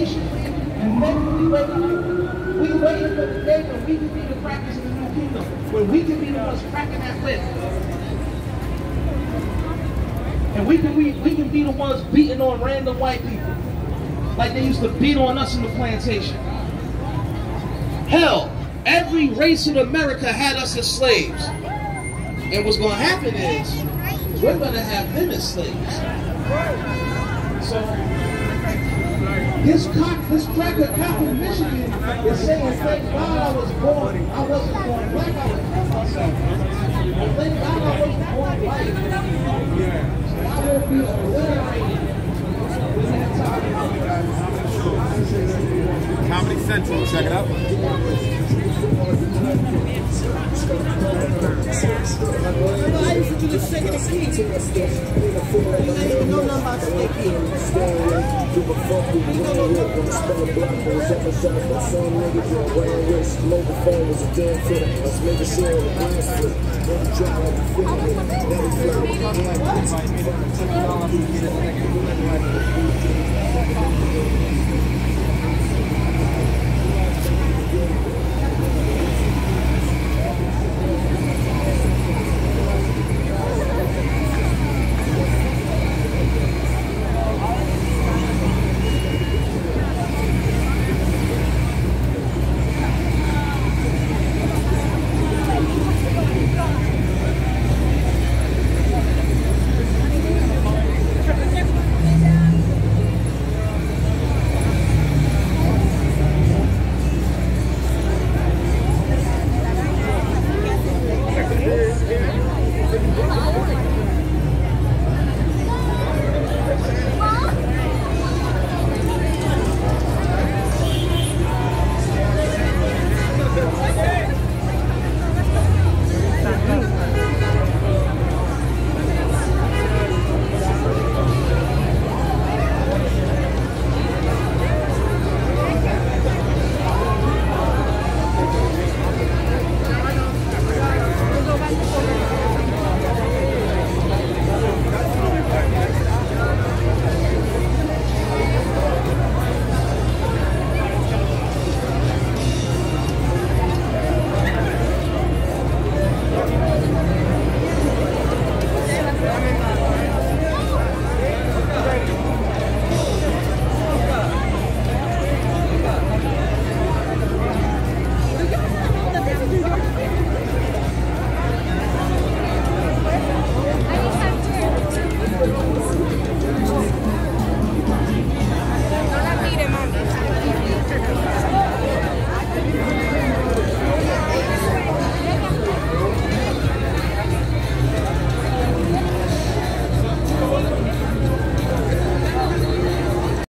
are patiently and faithfully waiting for. We waiting for the day when we can be the practice in the new kingdom, when we can be the ones cracking that whip. And we can be, we can be the ones beating on random white people, like they used to beat on us in the plantation. Hell, every race in America had us as slaves. And what's going to happen is, we're going to have them as slaves. So, this cock, this cracker cop in Michigan is saying, thank God I was born, I wasn't born black, I was born myself. Thank God I wasn't born white. I will be Comedy Central, check it out. I used to do the second ski. You ain't know nothing about stick here. Thank